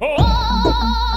哦。